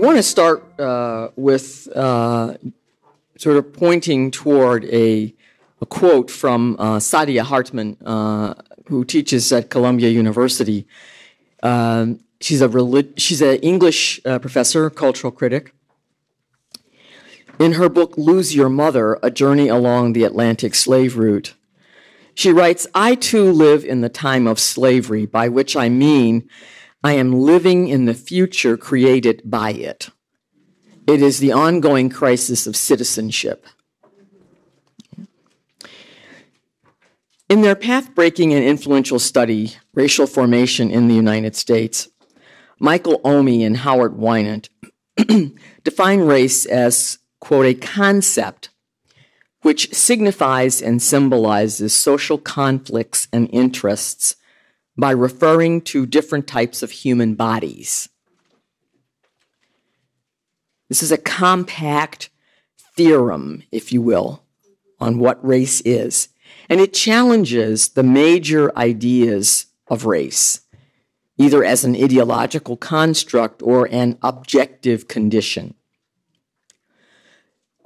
I want to start uh, with uh, sort of pointing toward a, a quote from uh, Saidiya Hartman, uh, who teaches at Columbia University. Um, she's a relig- she's an English uh, professor, cultural critic. In her book "Lose Your Mother: A Journey Along the Atlantic Slave Route," she writes, "I too live in the time of slavery, by which I mean." I am living in the future created by it. It is the ongoing crisis of citizenship. In their path breaking and influential study, Racial Formation in the United States, Michael Omi and Howard Winant define race as, quote, a concept which signifies and symbolizes social conflicts and interests by referring to different types of human bodies. This is a compact theorem, if you will, on what race is. And it challenges the major ideas of race, either as an ideological construct or an objective condition.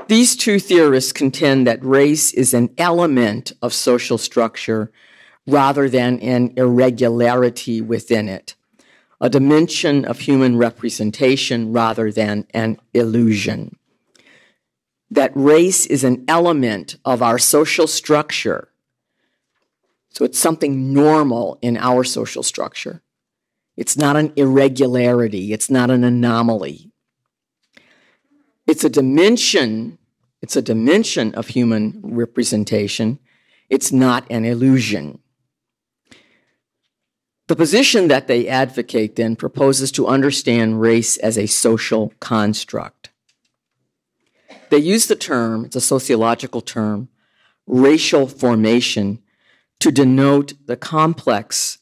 These two theorists contend that race is an element of social structure rather than an irregularity within it, a dimension of human representation rather than an illusion. That race is an element of our social structure. So it's something normal in our social structure. It's not an irregularity, it's not an anomaly. It's a dimension, it's a dimension of human representation. It's not an illusion. The position that they advocate then proposes to understand race as a social construct. They use the term, it's a sociological term, racial formation, to denote the complex,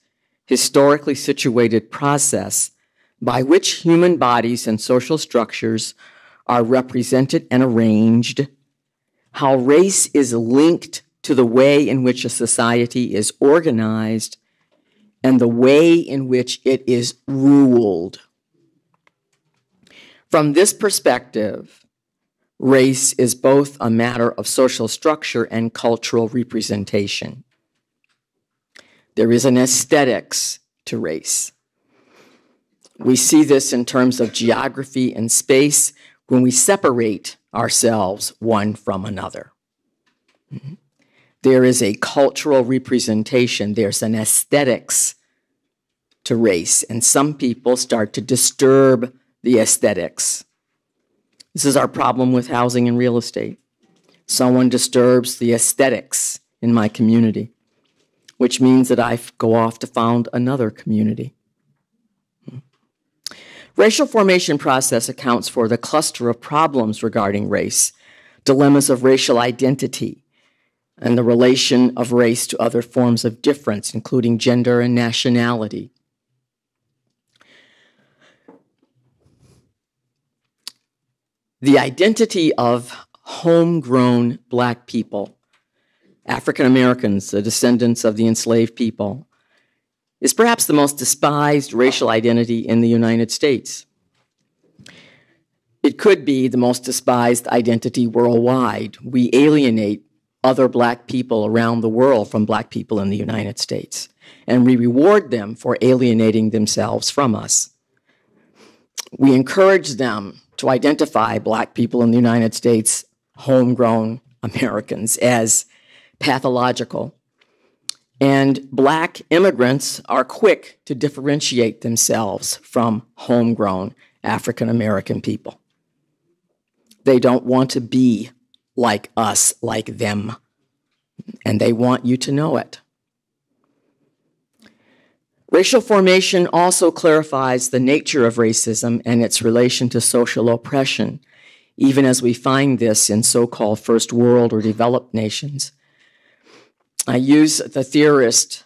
historically situated process by which human bodies and social structures are represented and arranged, how race is linked to the way in which a society is organized and the way in which it is ruled. From this perspective, race is both a matter of social structure and cultural representation. There is an aesthetics to race. We see this in terms of geography and space when we separate ourselves one from another. Mm-hmm there is a cultural representation, there's an aesthetics to race, and some people start to disturb the aesthetics. This is our problem with housing and real estate. Someone disturbs the aesthetics in my community, which means that I go off to found another community. Racial formation process accounts for the cluster of problems regarding race, dilemmas of racial identity, and the relation of race to other forms of difference, including gender and nationality. The identity of homegrown black people, African Americans, the descendants of the enslaved people, is perhaps the most despised racial identity in the United States. It could be the most despised identity worldwide. We alienate other black people around the world from black people in the United States. And we reward them for alienating themselves from us. We encourage them to identify black people in the United States, homegrown Americans, as pathological. And black immigrants are quick to differentiate themselves from homegrown African American people. They don't want to be like us, like them. And they want you to know it. Racial formation also clarifies the nature of racism and its relation to social oppression, even as we find this in so called first world or developed nations. I use the theorist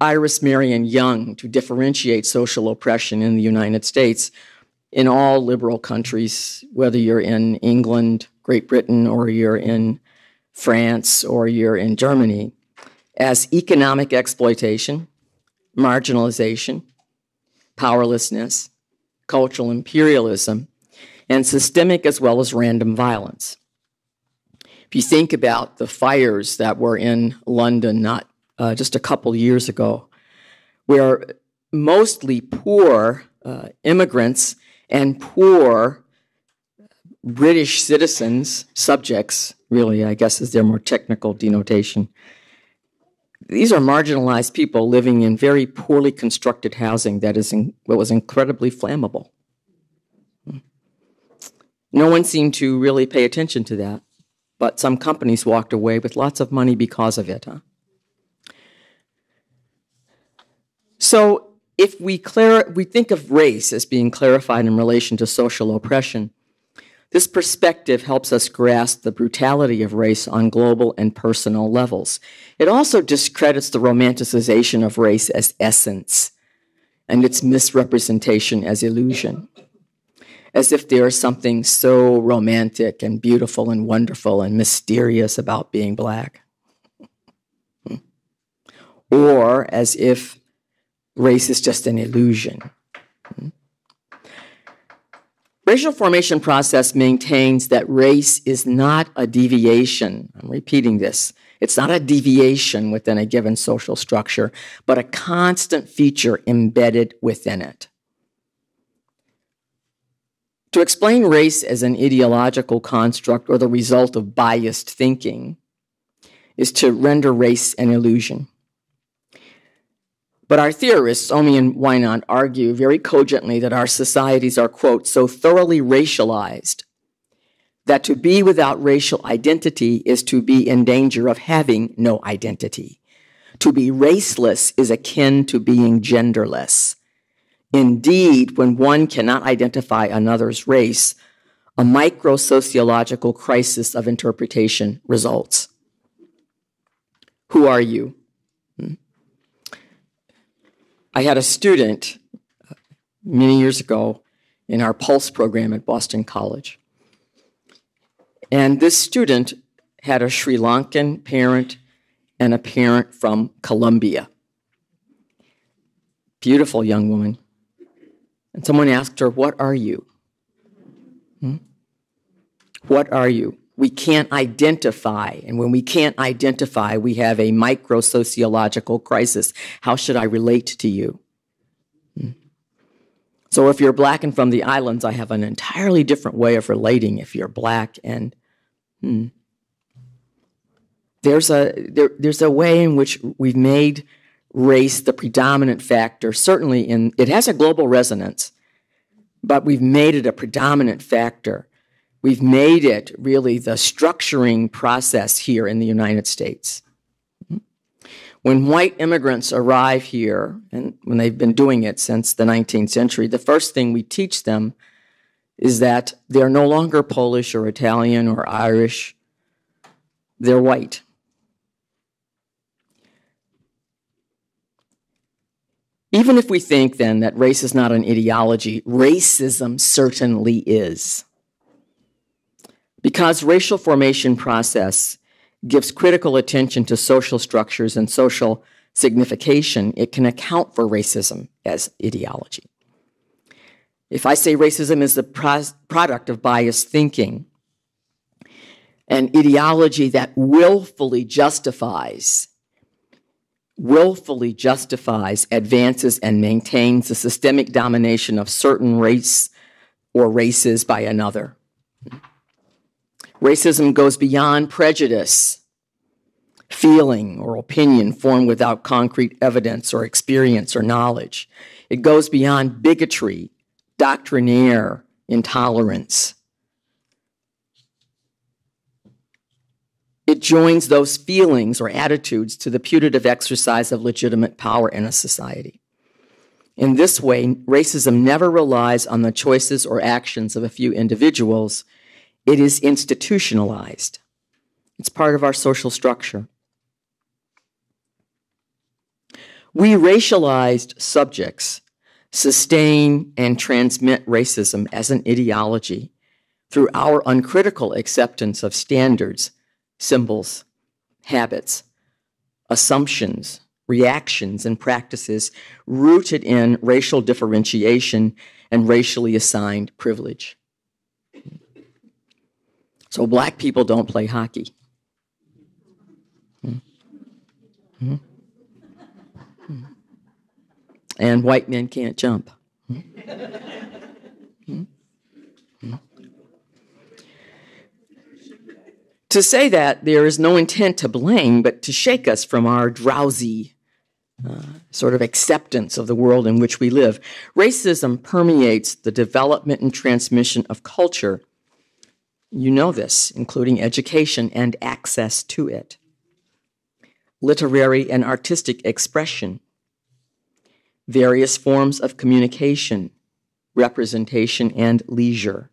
Iris Marion Young to differentiate social oppression in the United States in all liberal countries, whether you're in England, Great Britain, or you're in France, or you're in Germany, as economic exploitation, marginalization, powerlessness, cultural imperialism, and systemic as well as random violence. If you think about the fires that were in London not uh, just a couple years ago, where mostly poor uh, immigrants and poor British citizens, subjects, really, I guess is their more technical denotation. These are marginalized people living in very poorly constructed housing that is in, what was incredibly flammable. No one seemed to really pay attention to that, but some companies walked away with lots of money because of it. Huh? So, if we, we think of race as being clarified in relation to social oppression, this perspective helps us grasp the brutality of race on global and personal levels. It also discredits the romanticization of race as essence and its misrepresentation as illusion, as if there is something so romantic and beautiful and wonderful and mysterious about being black. Hmm. Or as if race is just an illusion. Racial formation process maintains that race is not a deviation. I'm repeating this. It's not a deviation within a given social structure, but a constant feature embedded within it. To explain race as an ideological construct or the result of biased thinking is to render race an illusion. But our theorists, Omi and Winant, argue very cogently that our societies are, quote, so thoroughly racialized that to be without racial identity is to be in danger of having no identity. To be raceless is akin to being genderless. Indeed, when one cannot identify another's race, a micro sociological crisis of interpretation results. Who are you? I had a student many years ago in our Pulse program at Boston College. And this student had a Sri Lankan parent and a parent from Colombia. Beautiful young woman. And someone asked her, What are you? Hmm? What are you? We can't identify. And when we can't identify, we have a micro sociological crisis. How should I relate to you? Hmm. So if you're black and from the islands, I have an entirely different way of relating if you're black and hmm. there's a there, there's a way in which we've made race the predominant factor certainly in it has a global resonance but we've made it a predominant factor We've made it really the structuring process here in the United States. When white immigrants arrive here, and when they've been doing it since the 19th century, the first thing we teach them is that they're no longer Polish or Italian or Irish, they're white. Even if we think then that race is not an ideology, racism certainly is. Because racial formation process gives critical attention to social structures and social signification, it can account for racism as ideology. If I say racism is the pro- product of biased thinking, an ideology that willfully justifies willfully justifies, advances, and maintains the systemic domination of certain race or races by another. Racism goes beyond prejudice, feeling, or opinion formed without concrete evidence or experience or knowledge. It goes beyond bigotry, doctrinaire, intolerance. It joins those feelings or attitudes to the putative exercise of legitimate power in a society. In this way, racism never relies on the choices or actions of a few individuals it is institutionalized. It's part of our social structure. We racialized subjects sustain and transmit racism as an ideology through our uncritical acceptance of standards, symbols, habits, assumptions, reactions and practices rooted in racial differentiation and racially assigned privilege. So black people don't play hockey. Hmm? Hmm? And white men can't jump. Hmm? To say that there is no intent to blame, but to shake us from our drowsy uh, sort of acceptance of the world in which we live. Racism permeates the development and transmission of culture. You know this, including education and access to it, literary and artistic expression, various forms of communication, representation, and leisure.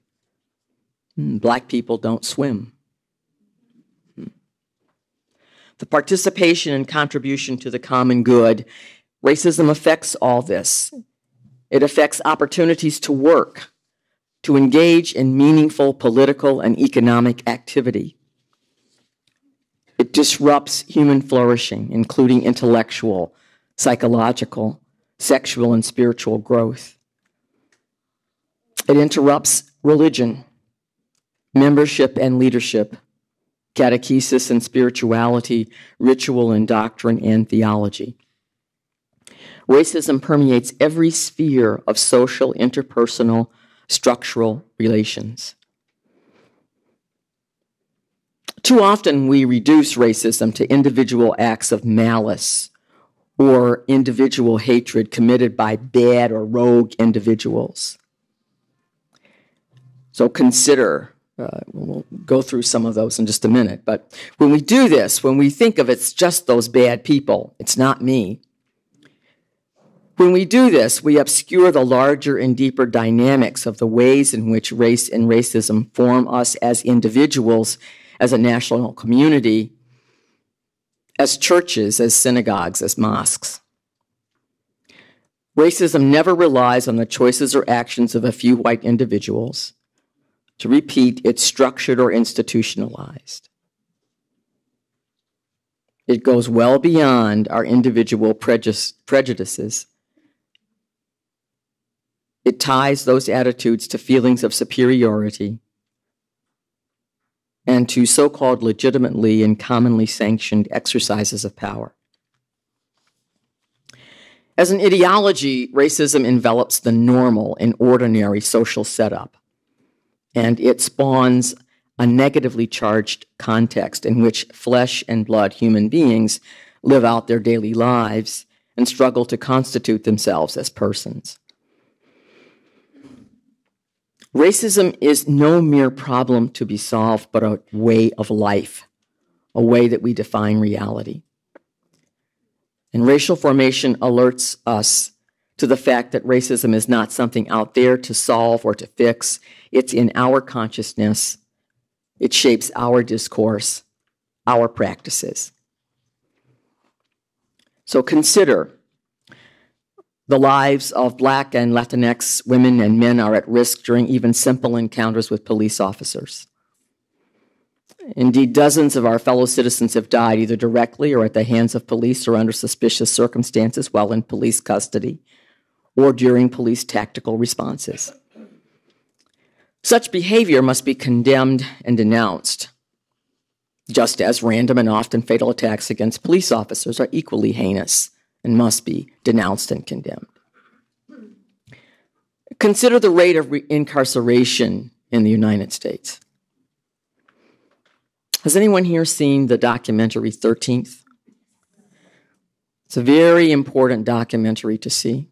Hmm, black people don't swim. the participation and contribution to the common good. Racism affects all this. It affects opportunities to work, to engage in meaningful political and economic activity. It disrupts human flourishing, including intellectual, psychological, sexual, and spiritual growth. It interrupts religion, membership, and leadership catechesis and spirituality, ritual and doctrine and theology. Racism permeates every sphere of social, interpersonal, structural relations. Too often we reduce racism to individual acts of malice or individual hatred committed by bad or rogue individuals. So consider uh, we'll go through some of those in just a minute. But when we do this, when we think of it's just those bad people, it's not me. When we do this, we obscure the larger and deeper dynamics of the ways in which race and racism form us as individuals, as a national community, as churches, as synagogues, as mosques. Racism never relies on the choices or actions of a few white individuals to repeat, it's structured or institutionalized. It goes well beyond our individual prejudices. It ties those attitudes to feelings of superiority and to so called legitimately and commonly sanctioned exercises of power. As an ideology, racism envelops the normal and ordinary social setup and it spawns a negatively charged context in which flesh and blood human beings live out their daily lives and struggle to constitute themselves as persons. Racism is no mere problem to be solved, but a way of life, a way that we define reality. And racial formation alerts us to the fact that racism is not something out there to solve or to fix. It's in our consciousness. It shapes our discourse, our practices. So consider the lives of Black and Latinx women and men are at risk during even simple encounters with police officers. Indeed, dozens of our fellow citizens have died either directly or at the hands of police or under suspicious circumstances while in police custody or during police tactical responses. Such behavior must be condemned and denounced, just as random and often fatal attacks against police officers are equally heinous and must be denounced and condemned. Consider the rate of incarceration in the United States. Has anyone here seen the documentary 13th? It's a very important documentary to see.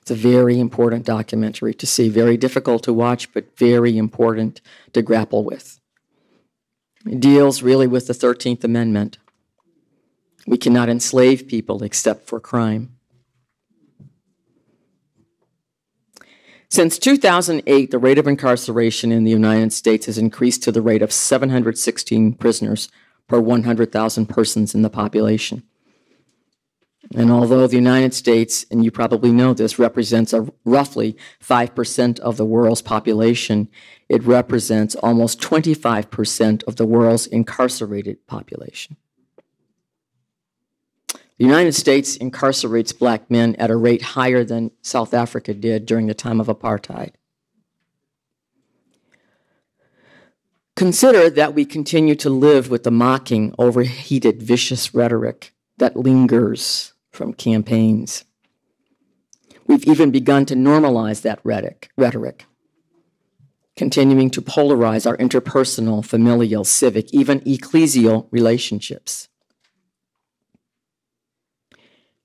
It's a very important documentary to see, very difficult to watch, but very important to grapple with. It deals really with the 13th Amendment. We cannot enslave people except for crime. Since 2008, the rate of incarceration in the United States has increased to the rate of 716 prisoners per 100,000 persons in the population. And although the United States, and you probably know this, represents a roughly 5% of the world's population, it represents almost 25% of the world's incarcerated population. The United States incarcerates black men at a rate higher than South Africa did during the time of apartheid. Consider that we continue to live with the mocking, overheated, vicious rhetoric that lingers from campaigns. We've even begun to normalize that rhetoric, continuing to polarize our interpersonal, familial, civic, even ecclesial relationships.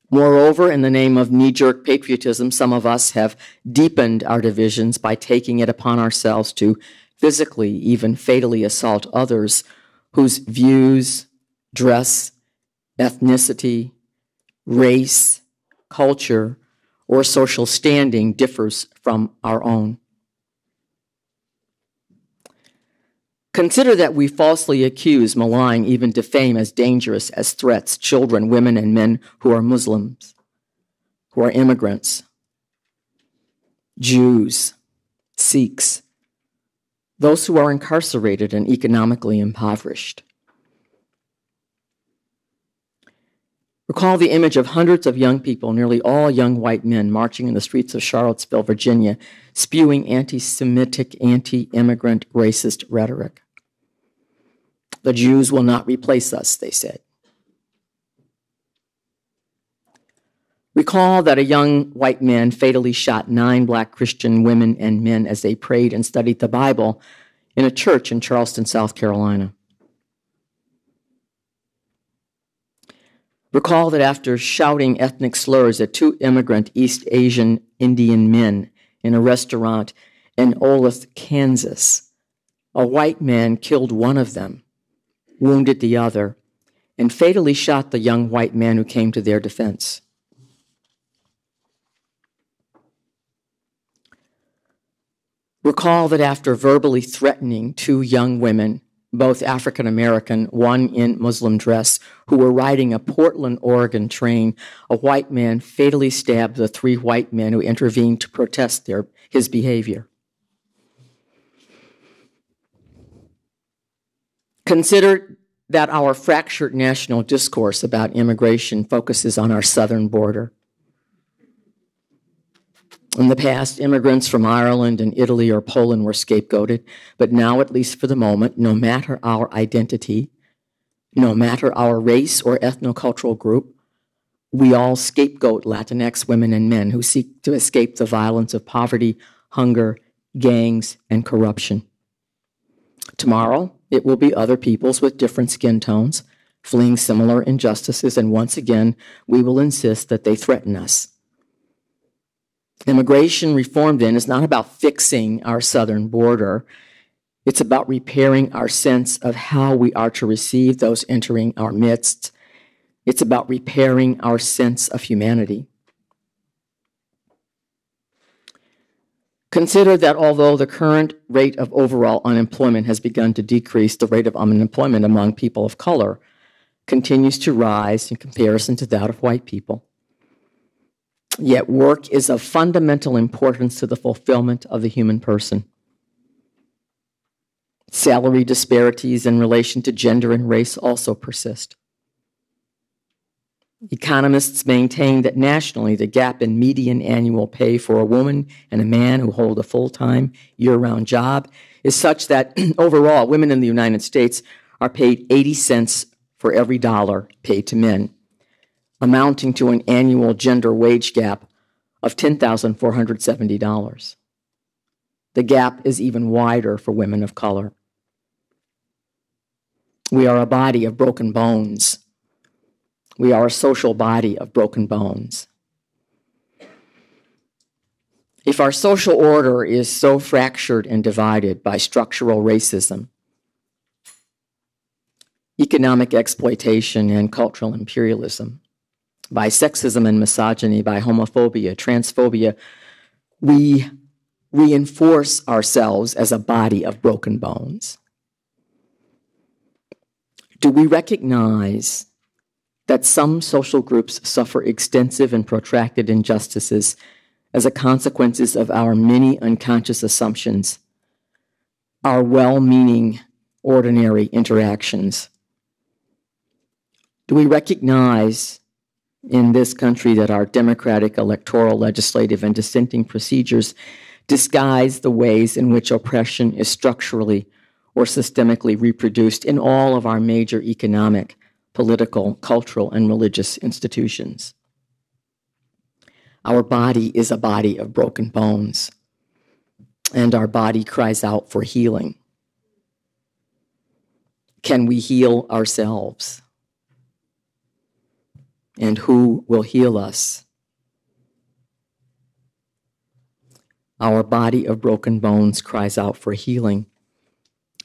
Moreover, in the name of knee jerk patriotism, some of us have deepened our divisions by taking it upon ourselves to physically, even fatally assault others whose views, dress, ethnicity, race, culture, or social standing differs from our own. Consider that we falsely accuse, malign, even defame as dangerous as threats children, women, and men who are Muslims, who are immigrants, Jews, Sikhs, those who are incarcerated and economically impoverished. Recall the image of hundreds of young people, nearly all young white men, marching in the streets of Charlottesville, Virginia, spewing anti Semitic, anti immigrant, racist rhetoric. The Jews will not replace us, they said. Recall that a young white man fatally shot nine black Christian women and men as they prayed and studied the Bible in a church in Charleston, South Carolina. Recall that after shouting ethnic slurs at two immigrant East Asian Indian men in a restaurant in Olathe, Kansas, a white man killed one of them wounded the other, and fatally shot the young white man who came to their defense. Recall that after verbally threatening two young women, both African American, one in Muslim dress, who were riding a Portland, Oregon train, a white man fatally stabbed the three white men who intervened to protest their, his behavior. Consider that our fractured national discourse about immigration focuses on our southern border. In the past, immigrants from Ireland and Italy or Poland were scapegoated, but now, at least for the moment, no matter our identity, no matter our race or ethnocultural group, we all scapegoat Latinx women and men who seek to escape the violence of poverty, hunger, gangs, and corruption. Tomorrow, it will be other peoples with different skin tones, fleeing similar injustices, and once again, we will insist that they threaten us. Immigration reform, then, is not about fixing our southern border. It's about repairing our sense of how we are to receive those entering our midst. It's about repairing our sense of humanity. Consider that although the current rate of overall unemployment has begun to decrease, the rate of unemployment among people of color continues to rise in comparison to that of white people. Yet work is of fundamental importance to the fulfillment of the human person. Salary disparities in relation to gender and race also persist. Economists maintain that nationally, the gap in median annual pay for a woman and a man who hold a full time, year round job is such that overall, women in the United States are paid 80 cents for every dollar paid to men, amounting to an annual gender wage gap of $10,470. The gap is even wider for women of color. We are a body of broken bones we are a social body of broken bones. If our social order is so fractured and divided by structural racism, economic exploitation, and cultural imperialism, by sexism and misogyny, by homophobia, transphobia, we reinforce ourselves as a body of broken bones. Do we recognize that some social groups suffer extensive and protracted injustices as a consequence of our many unconscious assumptions, our well meaning, ordinary interactions? Do we recognize in this country that our democratic, electoral, legislative, and dissenting procedures disguise the ways in which oppression is structurally or systemically reproduced in all of our major economic, political, cultural, and religious institutions. Our body is a body of broken bones, and our body cries out for healing. Can we heal ourselves? And who will heal us? Our body of broken bones cries out for healing,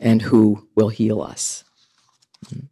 and who will heal us? Hmm.